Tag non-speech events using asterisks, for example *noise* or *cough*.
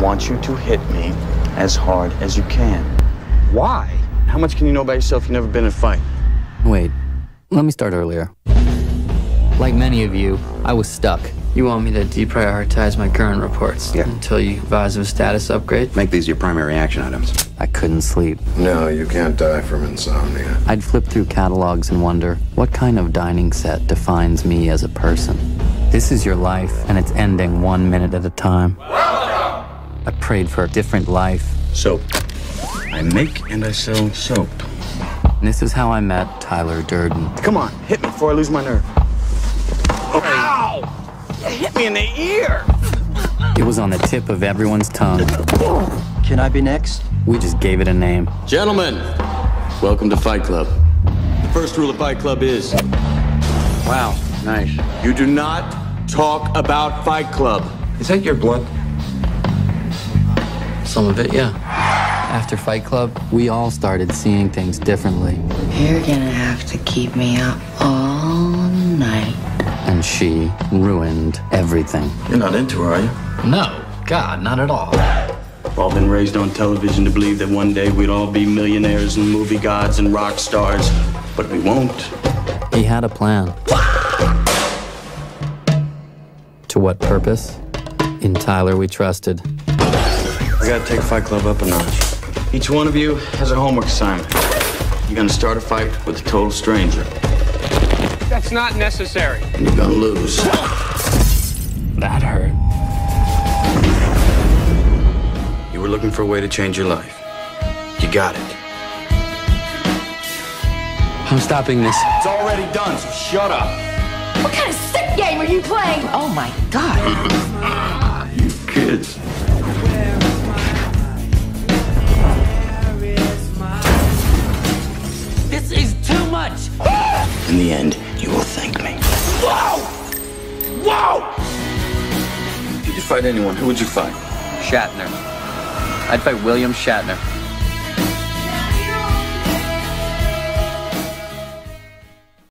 want you to hit me as hard as you can. Why? How much can you know about yourself? You've never been in a fight. Wait, let me start earlier. Like many of you, I was stuck. You want me to deprioritize my current reports Yeah. until you advise of a status upgrade? Make these your primary action items. I couldn't sleep. No, you can't die from insomnia. I'd flip through catalogs and wonder what kind of dining set defines me as a person. This is your life, and it's ending one minute at a time. I prayed for a different life. Soap. I make and I sell soap. And this is how I met Tyler Durden. Come on, hit me before I lose my nerve. Ow! Hit me in the ear! It was on the tip of everyone's tongue. Can I be next? We just gave it a name. Gentlemen, welcome to Fight Club. The first rule of Fight Club is Wow, nice. you do not talk about Fight Club. Is that your blood? Some of it, yeah. After Fight Club, we all started seeing things differently. You're gonna have to keep me up all night. And she ruined everything. You're not into her, are you? No, God, not at all. We've all been raised on television to believe that one day we'd all be millionaires and movie gods and rock stars, but we won't. He had a plan. To what purpose? In Tyler, we trusted. I gotta take Fight Club up a notch. Each one of you has a homework assignment. You're gonna start a fight with a total stranger, That's not necessary. and you're gonna lose. That hurt. You were looking for a way to change your life. You got it. I'm stopping this. It's already done, so shut up. What kind of sick game are you playing? Oh my god. *laughs* In the end, you will thank me. Whoa! Whoa! If you could fight anyone, who would you fight? Shatner. I'd fight William Shatner.